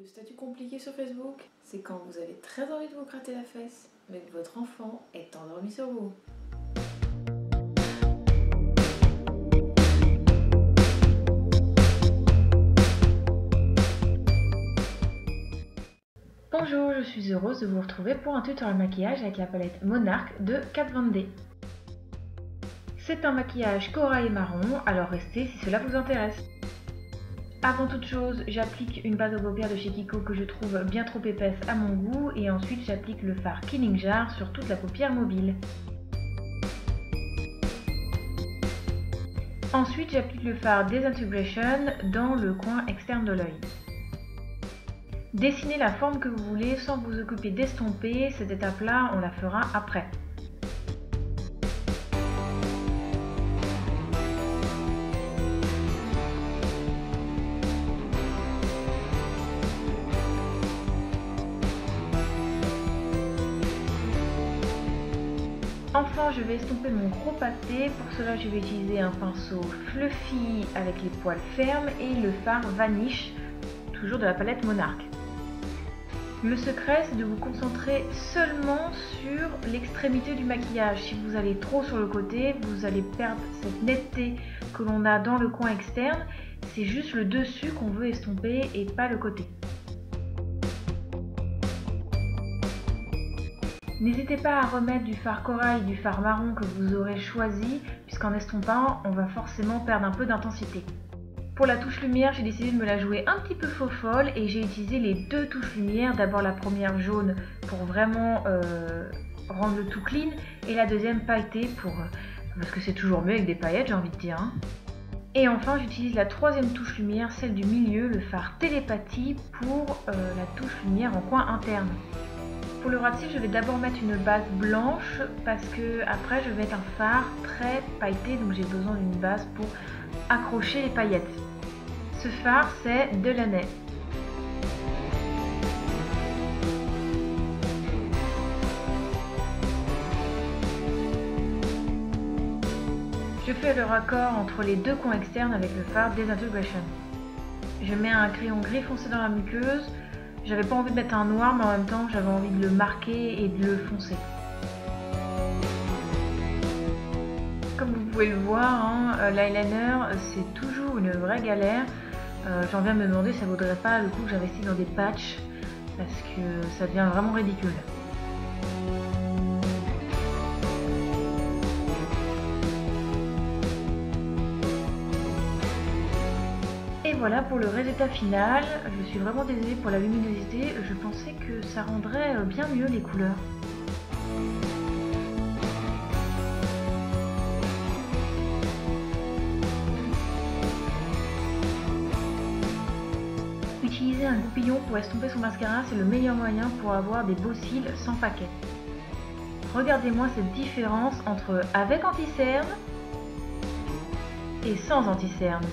Le statut compliqué sur Facebook, c'est quand vous avez très envie de vous gratter la fesse, mais que votre enfant est endormi sur vous. Bonjour, je suis heureuse de vous retrouver pour un tutoriel maquillage avec la palette Monarch de Kat Von D. C'est un maquillage corail marron, alors restez si cela vous intéresse. Avant toute chose, j'applique une base de paupières de chez Kiko que je trouve bien trop épaisse à mon goût et ensuite j'applique le fard Killing Jar sur toute la paupière mobile. Ensuite, j'applique le fard Desintegration dans le coin externe de l'œil. Dessinez la forme que vous voulez sans vous occuper d'estomper, cette étape-là, on la fera après. Enfin, je vais estomper mon gros pâté. Pour cela, je vais utiliser un pinceau fluffy avec les poils fermes et le fard Vanish, toujours de la palette Monarch. Le secret, c'est de vous concentrer seulement sur l'extrémité du maquillage. Si vous allez trop sur le côté, vous allez perdre cette netteté que l'on a dans le coin externe. C'est juste le dessus qu'on veut estomper et pas le côté. N'hésitez pas à remettre du fard corail, du fard marron que vous aurez choisi, puisqu'en estompant, on va forcément perdre un peu d'intensité. Pour la touche lumière, j'ai décidé de me la jouer un petit peu faux folle et j'ai utilisé les deux touches lumière. D'abord la première jaune pour vraiment euh, rendre le tout clean et la deuxième pailletée pour... Parce que c'est toujours mieux avec des paillettes, j'ai envie de dire. Hein. Et enfin, j'utilise la troisième touche lumière, celle du milieu, le fard télépathie pour euh, la touche lumière en coin interne. Pour le rat je vais d'abord mettre une base blanche parce que après je vais mettre un fard très pailleté donc j'ai besoin d'une base pour accrocher les paillettes. Ce phare c'est de l'année. Je fais le raccord entre les deux coins externes avec le fard Desintegration. Je mets un crayon gris foncé dans la muqueuse, j'avais pas envie de mettre un noir, mais en même temps, j'avais envie de le marquer et de le foncer. Comme vous pouvez le voir, hein, euh, l'eyeliner, c'est toujours une vraie galère. Euh, j'en viens me demander si ça vaudrait pas le coup que j'investisse dans des patchs, parce que ça devient vraiment ridicule. Voilà pour le résultat final. Je suis vraiment désolée pour la luminosité. Je pensais que ça rendrait euh, bien mieux les couleurs. Utiliser un goupillon pour estomper son mascara, c'est le meilleur moyen pour avoir des beaux cils sans paquet. Regardez-moi cette différence entre avec anti-cerne et sans anti-cerne.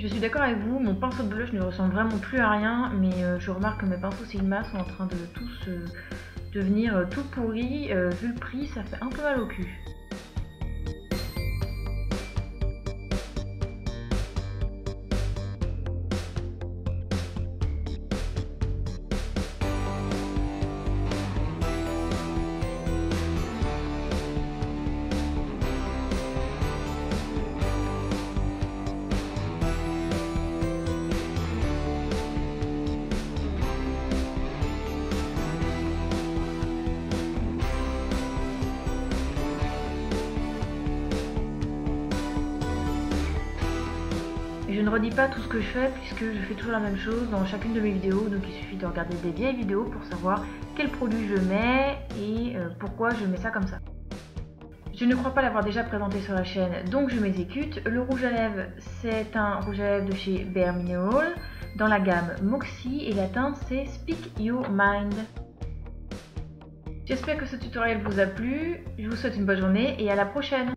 Je suis d'accord avec vous, mon pinceau de blush ne ressemble vraiment plus à rien, mais euh, je remarque que mes pinceaux Sigma sont en train de tous devenir euh, tout pourris. Euh, vu le prix, ça fait un peu mal au cul. Je ne redis pas tout ce que je fais puisque je fais toujours la même chose dans chacune de mes vidéos, donc il suffit de regarder des vieilles vidéos pour savoir quel produit je mets et euh, pourquoi je mets ça comme ça. Je ne crois pas l'avoir déjà présenté sur la chaîne, donc je m'exécute. Le rouge à lèvres, c'est un rouge à lèvres de chez Bare Mineral dans la gamme Moxie et la teinte c'est Speak Your Mind. J'espère que ce tutoriel vous a plu, je vous souhaite une bonne journée et à la prochaine